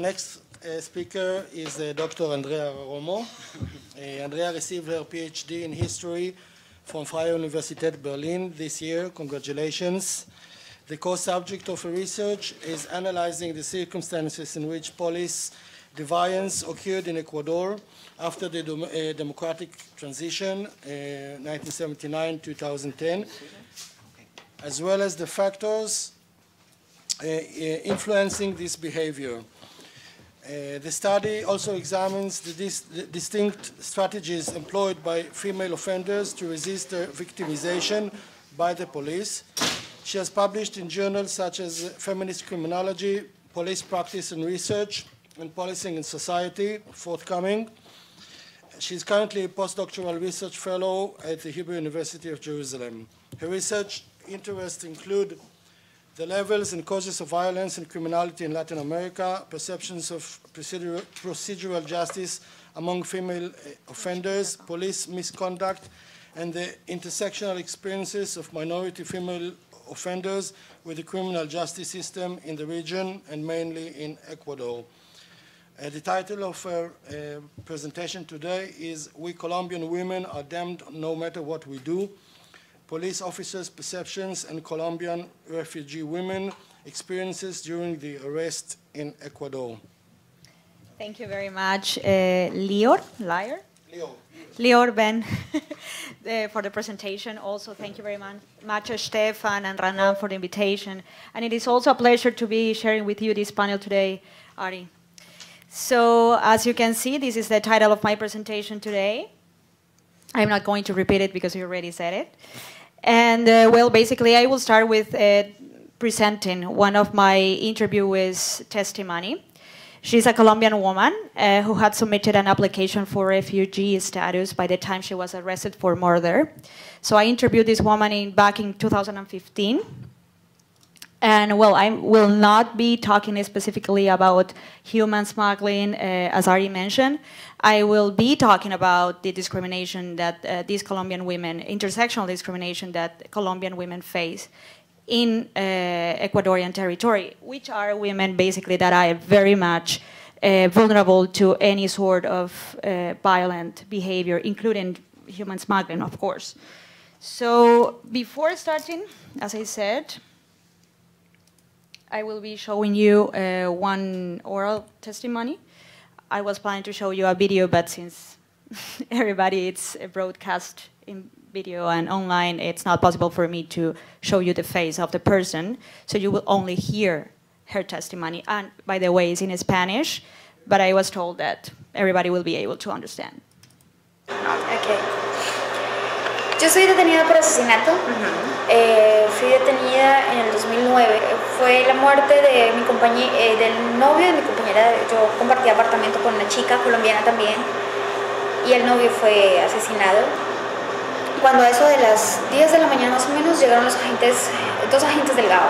next uh, speaker is uh, Dr. Andrea Romo. Uh, Andrea received her PhD in history from Freie Universität Berlin this year. Congratulations. The core subject of her research is analyzing the circumstances in which police deviance occurred in Ecuador after the dem uh, democratic transition, 1979-2010, as well as the factors uh, influencing this behavior. Uh, the study also examines the, dis the, distinct strategies employed by female offenders to resist their victimization by the police. She has published in journals such as Feminist Criminology, Police Practice and Research, and Policing and Society, forthcoming. She is currently a postdoctoral research fellow at the Hebrew University of Jerusalem. Her research interests include the levels and causes of violence and criminality in Latin America, perceptions of procedural, justice among female eh, offenders, police misconduct, and the intersectional experiences of minority female offenders with the criminal justice system in the region and mainly in Ecuador. Uh, the title of our uh, presentation today is We Colombian Women Are Damned No Matter What We Do, Police Officers' Perceptions and Colombian Refugee Women Experiences During the Arrest in Ecuador. Thank you very much, uh, Lior, Liar? Leo. Lior Ben, for the presentation. Also, thank you very much, Stefan and Raanan, for the invitation. And it is also a pleasure to be sharing with you this panel today, Ari. So as you can see, this is the title of my presentation today. I'm not going to repeat it because you already said it. And uh, well, basically, I will start with uh, presenting one of my interviewees' testimony. She's a Colombian woman uh, who had submitted an application for refugee status by the time she was arrested for murder. So I interviewed this woman in, back in 2015. And well, I will not be talking specifically about human smuggling, uh, as Ari mentioned. I will be talking about the discrimination that uh, these Colombian women, intersectional discrimination that Colombian women face in uh, Ecuadorian territory, which are women basically that are very much uh, vulnerable to any sort of uh, violent behavior, including human smuggling, of course. So before starting, as I said, I will be showing you uh, one oral testimony. I was planning to show you a video, but since everybody it's a broadcast in video and online, it's not possible for me to show you the face of the person. So you will only hear her testimony. And by the way, it's in Spanish, but I was told that everybody will be able to understand. Okay. Yo soy detenida por asesinato. Uh -huh. eh, fui detenida en el 2009. Fue la muerte de mi compañero, eh, del novio de mi compañera. Yo compartía apartamento con una chica colombiana también. Y el novio fue asesinado. Cuando a eso de las 10 de la mañana más o menos llegaron los agentes, dos agentes del GAO.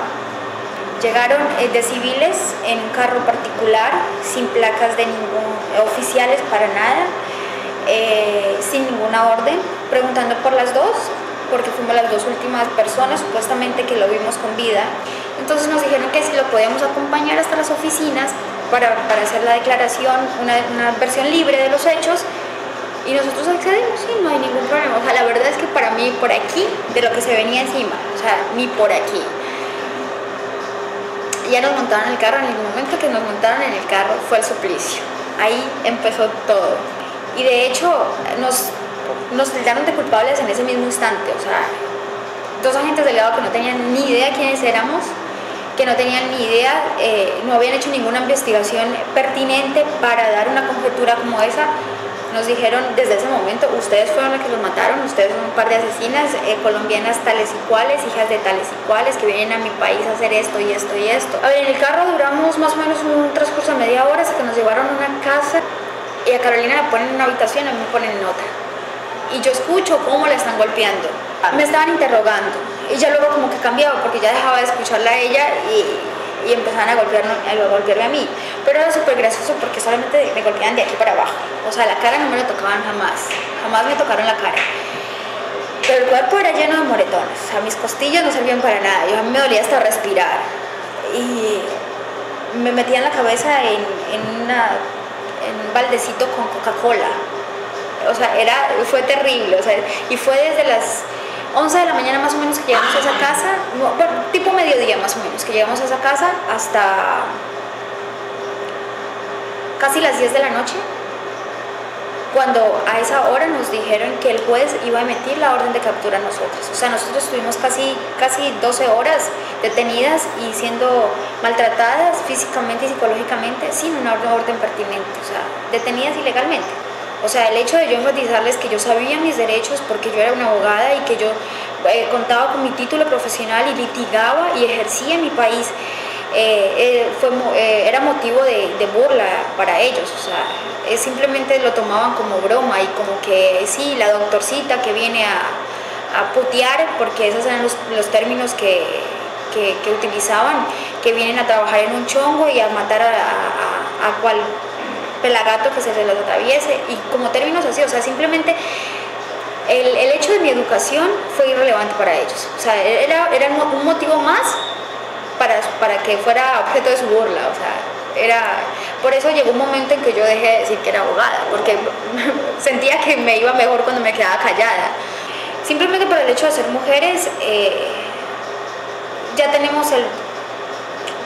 Llegaron eh, de civiles en un carro particular, sin placas de ningún oficiales para nada, eh, sin ninguna orden, preguntando por las dos porque fuimos las dos últimas personas supuestamente que lo vimos con vida. Entonces nos dijeron que si lo podíamos acompañar hasta las oficinas para, para hacer la declaración, una, una, versión libre de los hechos. Y nosotros accedimos, sí, no hay ningún problema. O sea, la verdad es que para mí por aquí, de lo que se venía encima, o sea, ni por aquí. Ya nos montaron en el carro, en el momento que nos montaron en el carro fue el suplicio. Ahí empezó todo. Y de hecho nos nos tildaron de culpables en ese mismo instante. O sea, dos agentes delegados que no tenían ni idea quiénes éramos, que no tenían ni idea, eh, no habían hecho ninguna investigación pertinente para dar una conjetura como esa. Nos dijeron desde ese momento, ustedes fueron los que los mataron, ustedes son un par de asesinas eh, colombianas tales y cuales, hijas de tales y cuales, que vienen a mi país a hacer esto y esto y esto. A ver, en el carro duramos más o menos un transcurso de media hora hasta que nos llevaron a una casa y a Carolina la ponen en una habitación y a mí me ponen en otra y yo escucho cómo la están golpeando. Me estaban interrogando y ya luego como que cambiaba porque ya dejaba de escucharla a ella y, y empezaban a, golpearme, a golpearme a mí. Pero era súper gracioso porque solamente me golpeaban de aquí para abajo. O sea, la cara no me lo tocaban jamás. Jamás me tocaron la cara. Pero el cuerpo era lleno de moretones. O sea, mis costillas no servían para nada. Yo, a mí me dolía hasta respirar. Y me metían la cabeza en, en, una, en un baldecito con Coca-Cola. O sea, era, fue terrible. O sea, y fue desde las 11 de la mañana más o menos que llegamos a esa casa, tipo mediodía más o menos, que llegamos a esa casa hasta casi las 10 de la noche cuando a esa hora nos dijeron que el juez iba a emitir la orden de captura a nosotros. O sea, nosotros estuvimos casi, casi 12 horas detenidas y siendo maltratadas físicamente y psicológicamente sin una orden pertinente, o sea, detenidas ilegalmente. O sea, el hecho de yo enfatizarles que yo sabía mis derechos porque yo era una abogada y que yo eh, contaba con mi título profesional y litigaba y ejercía en mi país, eh, eh, era motivo de, burla para ellos. O sea, simplemente lo tomaban como broma y como que sí, la doctorcita que viene a, a putear, porque esos eran los, términos que, utilizaban, que vienen a trabajar en un chongo y a matar a, a, a cual pelagato que se les atraviese, y como términos así, o sea, simplemente el, el, hecho de mi educación fue irrelevante para ellos, o sea, era, era un motivo más para, para que fuera objeto de su burla, o sea, era, por eso llegó un momento en que yo dejé de decir que era abogada, porque sentía que me iba mejor cuando me quedaba callada. Simplemente por el hecho de ser mujeres, eh, ya tenemos el,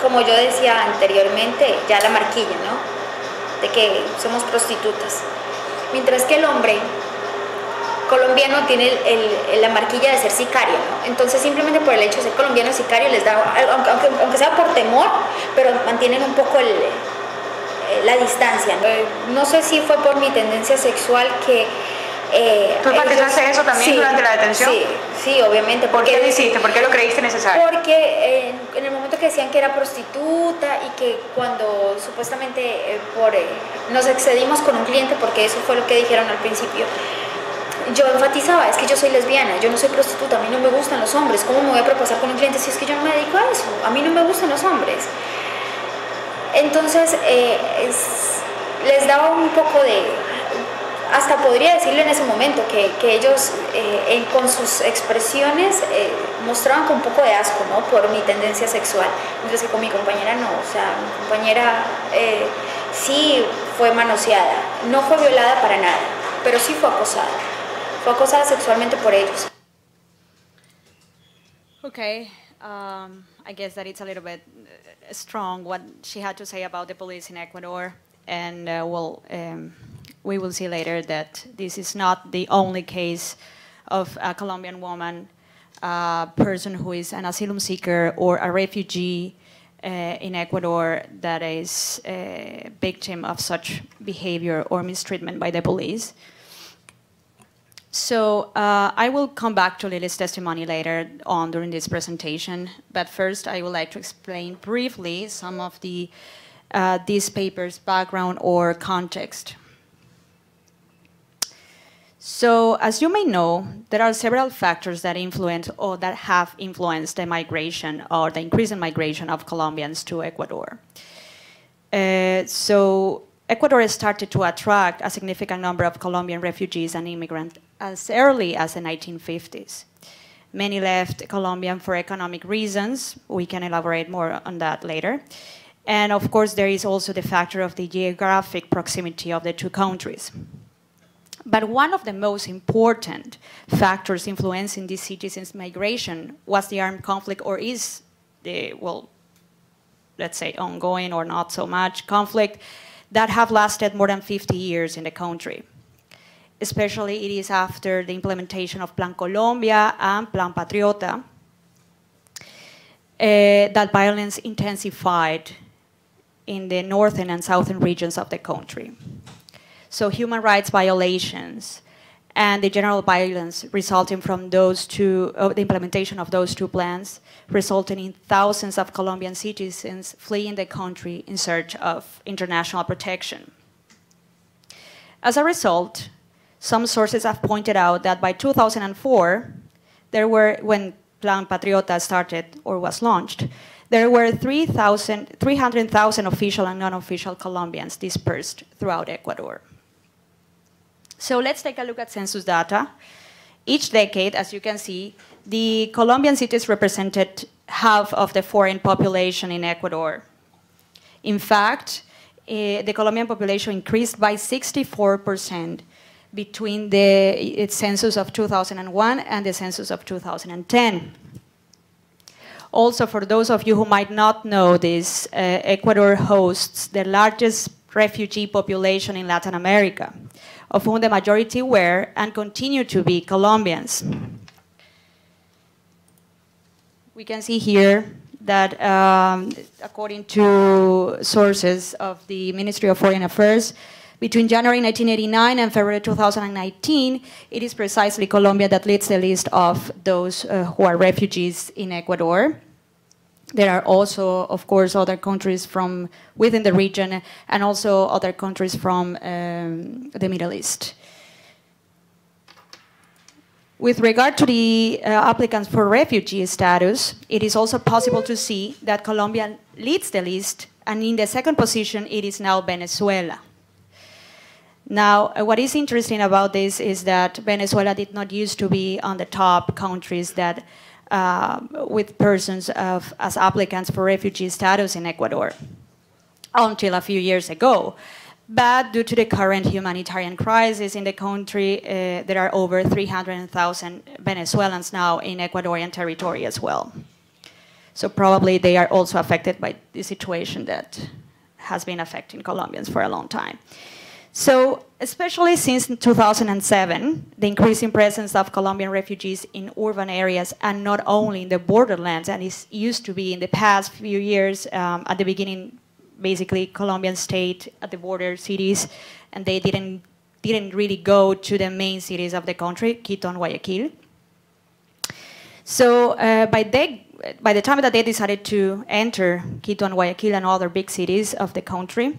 como yo decía anteriormente, ya la marquilla, ¿no? De que somos prostitutas. Mientras que el hombre colombiano tiene la marquilla de ser sicario, ¿no? Entonces simplemente por el hecho de ser colombiano sicario les da, aunque, aunque, sea por temor, pero mantienen un poco el, la distancia. ¿no? no sé si fue por mi tendencia sexual que... Eh, ¿Tú enfatizaste eso también sí, durante la detención? Sí, sí, obviamente. ¿Por qué lo hiciste? ¿Por qué lo creíste necesario? Porque eh, en el momento que decían que era prostituta y que cuando supuestamente eh, por, eh, nos excedimos con un cliente, porque eso fue lo que dijeron al principio, yo enfatizaba, es que yo soy lesbiana, yo no soy prostituta, a mí no me gustan los hombres, ¿cómo me voy a propasar con un cliente si es que yo no me dedico a eso? A mí no me gustan los hombres. Entonces, es, les daba un poco de, hasta podría decirle en ese momento, que, que ellos eh, en, con sus expresiones eh, mostraban con un poco de asco, ¿no? Por mi tendencia sexual, mientras que con mi compañera no, o sea, mi compañera sí fue manoseada, no fue violada para nada, pero sí fue acosada, fue acosada sexualmente por ellos. Okay. Um, I guess that it's a little bit strong what she had to say about the police in Ecuador, and uh, well, um, we will see later that this is not the only case of a Colombian woman, a person who is an asylum seeker or a refugee uh, in Ecuador that is a victim of such behavior or mistreatment by the police. So uh, I will come back to Lily's testimony later on during this presentation, but first I would like to explain briefly some of the uh, these papers' background or context. So, as you may know, there are several factors that influence or that have influenced the migration or the increase in migration of Colombians to Ecuador. Uh, so, Ecuador has started to attract a significant number of Colombian refugees and immigrants as early as the 1950s. Many left Colombia for economic reasons. We can elaborate more on that later. And of course, there is also the factor of the geographic proximity of the two countries. But one of the most important factors influencing these citizens' migration was the armed conflict, or is the, well, let's say ongoing or not so much conflict that have lasted more than 50 years in the country especially it is after the implementation of Plan Colombia and Plan Patriota, uh, that violence intensified in the northern and southern regions of the country. So human rights violations and the general violence resulting from those two, uh, the implementation of those two plans, resulting in thousands of Colombian citizens fleeing the country in search of international protection. As a result, some sources have pointed out that by 2004, there were, when Plan Patriota started or was launched, there were 300,000 official and non-official Colombians dispersed throughout Ecuador. So let's take a look at census data. Each decade, as you can see, the Colombian cities represented half of the foreign population in Ecuador. In fact, uh, the Colombian population increased by 64% between the census of 2001 and the census of 2010. Also, for those of you who might not know this, uh, Ecuador hosts the largest refugee population in Latin America, of whom the majority were and continue to be Colombians. We can see here that um, according to sources of the Ministry of Foreign Affairs, between January 1989 and February 2019, it is precisely Colombia that leads the list of those uh, who are refugees in Ecuador. There are also, of course, other countries from within the region and also other countries from um, the Middle East. With regard to the uh, applicants for refugee status, it is also possible to see that Colombia leads the list, and in the second position, it is now Venezuela. Now, what is interesting about this is that Venezuela did not used to be on the top countries that uh, with persons of, as applicants for refugee status in Ecuador until a few years ago. But due to the current humanitarian crisis in the country, uh, there are over 300,000 Venezuelans now in Ecuadorian territory as well. So probably they are also affected by the situation that has been affecting Colombians for a long time. So, especially since 2007, the increasing presence of Colombian refugees in urban areas and not only in the borderlands, and it used to be in the past few years, um, at the beginning, basically Colombian state at the border cities, and they didn't didn't really go to the main cities of the country, Quito and Guayaquil. So uh, by, they, by the time that they decided to enter Quito and Guayaquil and other big cities of the country,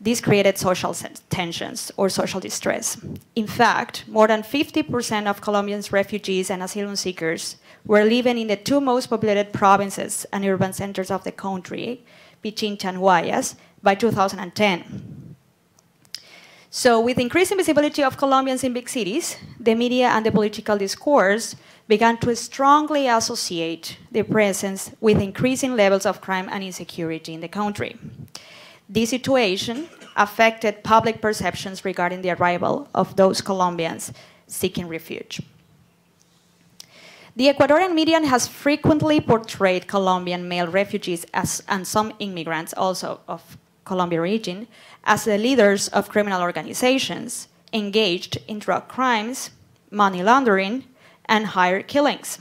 this created social tensions or social distress. In fact, more than 50% of Colombians refugees and asylum seekers were living in the two most populated provinces and urban centers of the country, Pichincha and Guayas, by 2010. So, with increasing visibility of Colombians in big cities, the media and the political discourse began to strongly associate their presence with increasing levels of crime and insecurity in the country. This situation affected public perceptions regarding the arrival of those Colombians seeking refuge. The Ecuadorian media has frequently portrayed Colombian male refugees as, and some immigrants also of Colombian origin as the leaders of criminal organizations engaged in drug crimes, money laundering, and hired killings.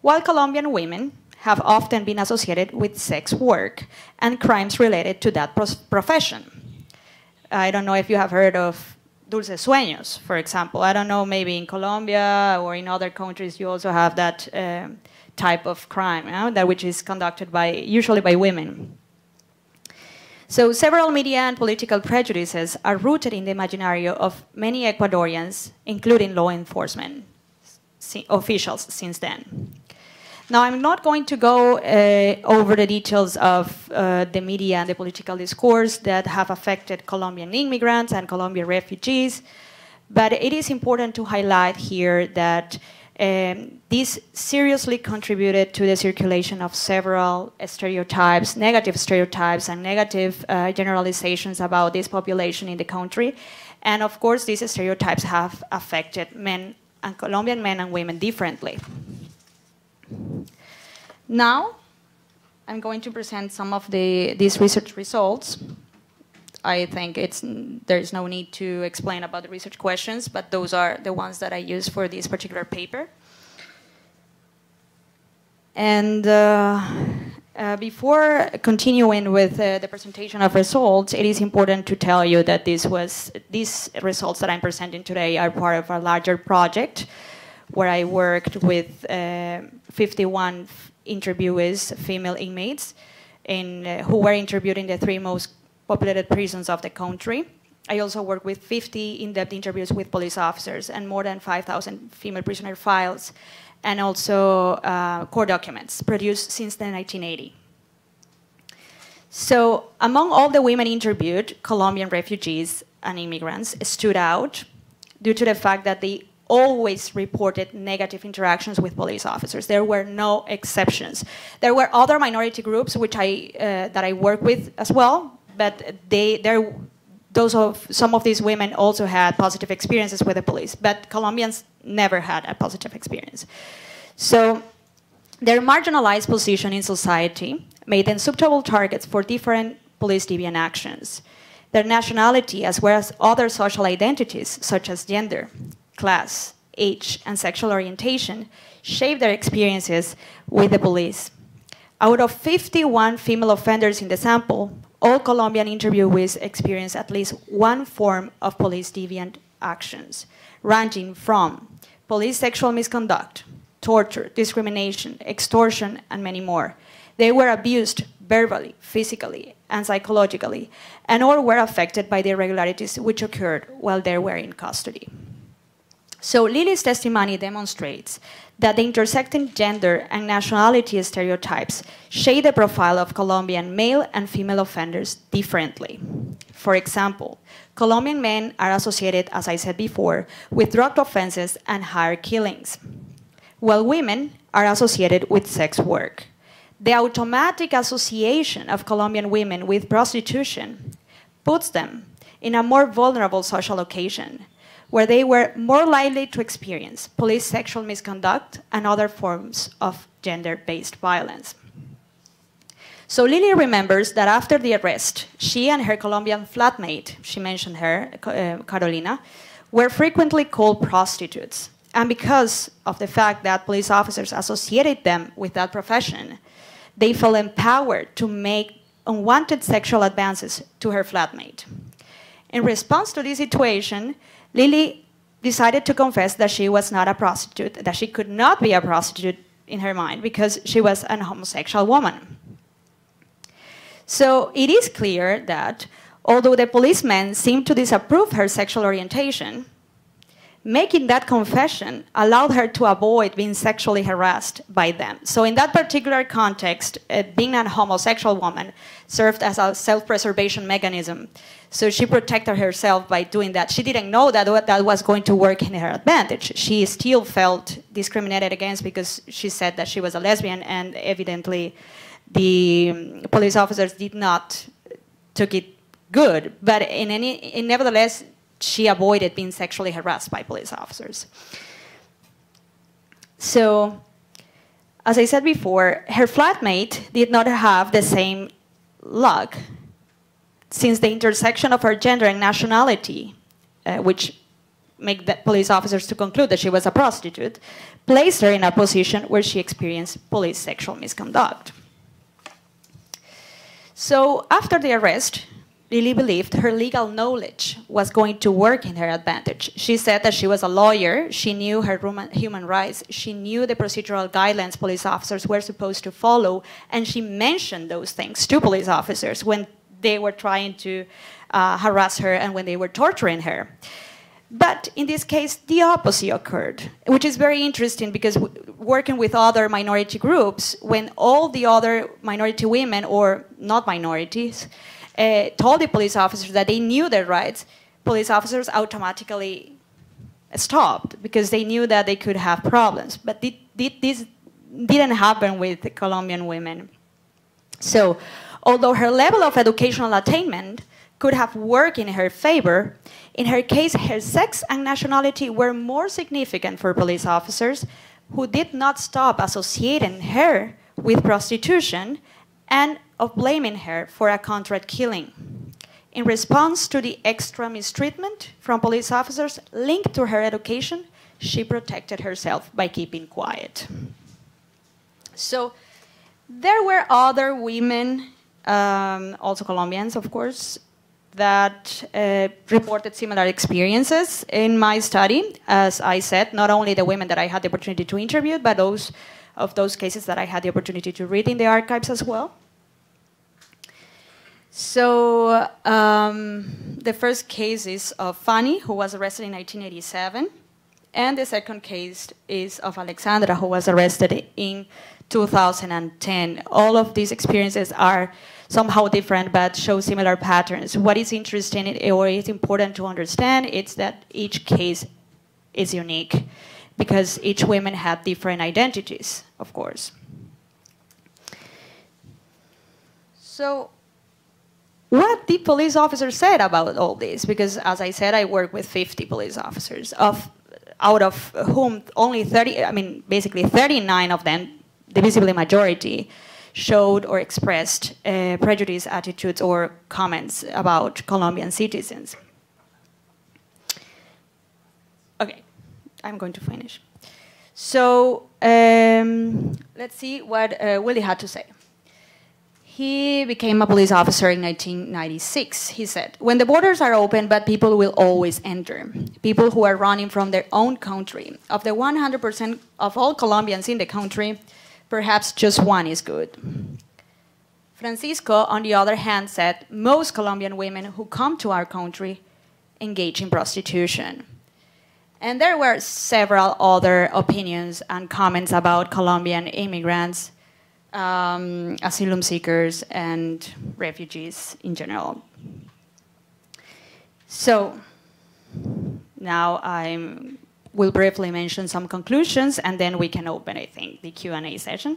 While Colombian women have often been associated with sex work and crimes related to that profession. I don't know if you have heard of Dulce Sueños, for example. I don't know, maybe in Colombia or in other countries you also have that uh, type of crime, you know, that which is conducted by usually by women. So several media and political prejudices are rooted in the imaginario of many Ecuadorians, including law enforcement officials since then. Now, I'm not going to go uh, over the details of uh, the media and the political discourse that have affected Colombian immigrants and Colombian refugees, but it is important to highlight here that um, this seriously contributed to the circulation of several stereotypes, negative stereotypes, and negative uh, generalizations about this population in the country. And of course, these stereotypes have affected men and Colombian men and women differently. Now, I'm going to present some of the, these research results. I think it's, there's no need to explain about the research questions, but those are the ones that I use for this particular paper. And uh, uh, before continuing with uh, the presentation of results, it is important to tell you that this was, these results that I'm presenting today are part of a larger project where I worked with uh, 51 interviewees, female inmates, in, uh, who were interviewed in the three most populated prisons of the country. I also worked with 50 in-depth interviews with police officers and more than 5,000 female prisoner files, and also uh, court documents produced since the 1980. So among all the women interviewed, Colombian refugees and immigrants stood out due to the fact that they always reported negative interactions with police officers. There were no exceptions. There were other minority groups which I, uh, that I work with as well, but they, those of, some of these women also had positive experiences with the police, but Colombians never had a positive experience. So their marginalized position in society made them suitable targets for different police deviant actions. Their nationality, as well as other social identities, such as gender, class, age, and sexual orientation, shape their experiences with the police. Out of 51 female offenders in the sample, all Colombian interviewees experienced at least one form of police deviant actions, ranging from police sexual misconduct, torture, discrimination, extortion, and many more. They were abused verbally, physically, and psychologically, and all were affected by the irregularities which occurred while they were in custody. So Lily's testimony demonstrates that the intersecting gender and nationality stereotypes shade the profile of Colombian male and female offenders differently. For example, Colombian men are associated, as I said before, with drug offenses and hired killings, while women are associated with sex work. The automatic association of Colombian women with prostitution puts them in a more vulnerable social occasion where they were more likely to experience police sexual misconduct and other forms of gender based violence. So Lily remembers that after the arrest, she and her Colombian flatmate, she mentioned her, uh, Carolina, were frequently called prostitutes. And because of the fact that police officers associated them with that profession, they felt empowered to make unwanted sexual advances to her flatmate. In response to this situation, Lily decided to confess that she was not a prostitute, that she could not be a prostitute in her mind because she was an homosexual woman. So it is clear that although the policemen seemed to disapprove her sexual orientation, making that confession allowed her to avoid being sexually harassed by them. So, in that particular context, uh, being a homosexual woman served as a self preservation mechanism. So, she protected herself by doing that. She didn't know that that was going to work in her advantage. She still felt discriminated against because she said that she was a lesbian, and evidently, the um, police officers did not took it good. But in any, in nevertheless, she avoided being sexually harassed by police officers. So, as I said before, her flatmate did not have the same luck since the intersection of her gender and nationality, uh, which make the police officers to conclude that she was a prostitute, placed her in a position where she experienced police sexual misconduct. So after the arrest, Lily believed her legal knowledge was going to work in her advantage. She said that she was a lawyer, she knew her human rights, she knew the procedural guidelines police officers were supposed to follow, and she mentioned those things to police officers when they were trying to uh, harass her and when they were torturing her. But in this case, the opposite occurred, which is very interesting because working with other minority groups, when all the other minority women or not minorities, uh, told the police officers that they knew their rights, police officers automatically stopped because they knew that they could have problems. But this didn't happen with the Colombian women. So, although her level of educational attainment could have worked in her favor, in her case, her sex and nationality were more significant for police officers who did not stop associating her with prostitution and of blaming her for a contract killing. In response to the extra mistreatment from police officers linked to her education, she protected herself by keeping quiet. So there were other women, um, also Colombians, of course, that uh, reported similar experiences in my study. As I said, not only the women that I had the opportunity to interview, but those of those cases that I had the opportunity to read in the archives as well. So um, the first case is of Fanny, who was arrested in 1987, and the second case is of Alexandra, who was arrested in 2010. All of these experiences are somehow different but show similar patterns. What is interesting or is important to understand is that each case is unique because each woman had different identities, of course. So, what the police officer said about all this? Because, as I said, I work with 50 police officers, of, out of whom only 30, I mean, basically 39 of them, the visible majority, showed or expressed uh, prejudice attitudes or comments about Colombian citizens. Okay, I'm going to finish. So um, let's see what uh, Willie had to say. He became a police officer in 1996. He said, When the borders are open, but people will always enter. People who are running from their own country. Of the 100% of all Colombians in the country, perhaps just one is good. Francisco, on the other hand, said, Most Colombian women who come to our country engage in prostitution. And there were several other opinions and comments about Colombian immigrants um, asylum seekers and refugees in general. So now I will briefly mention some conclusions, and then we can open, I think, the Q&A session.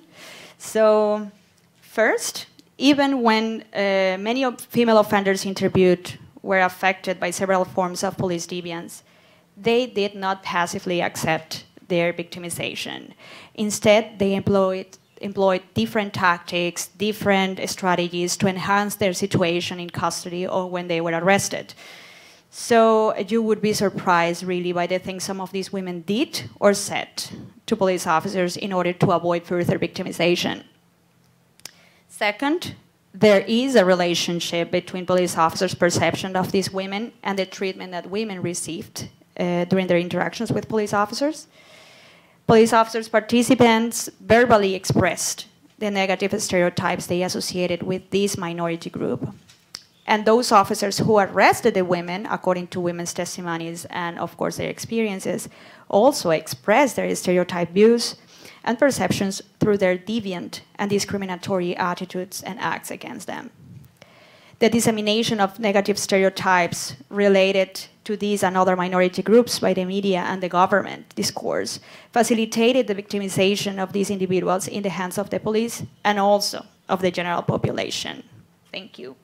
So first, even when uh, many of female offenders interviewed were affected by several forms of police deviance, they did not passively accept their victimization. Instead, they employed employed different tactics, different strategies to enhance their situation in custody or when they were arrested. So you would be surprised really by the things some of these women did or said to police officers in order to avoid further victimization. Second, there is a relationship between police officers' perception of these women and the treatment that women received uh, during their interactions with police officers police officers participants verbally expressed the negative stereotypes they associated with this minority group. And those officers who arrested the women, according to women's testimonies and, of course, their experiences, also expressed their stereotype views and perceptions through their deviant and discriminatory attitudes and acts against them. The dissemination of negative stereotypes related to these and other minority groups by the media and the government discourse facilitated the victimization of these individuals in the hands of the police and also of the general population. Thank you.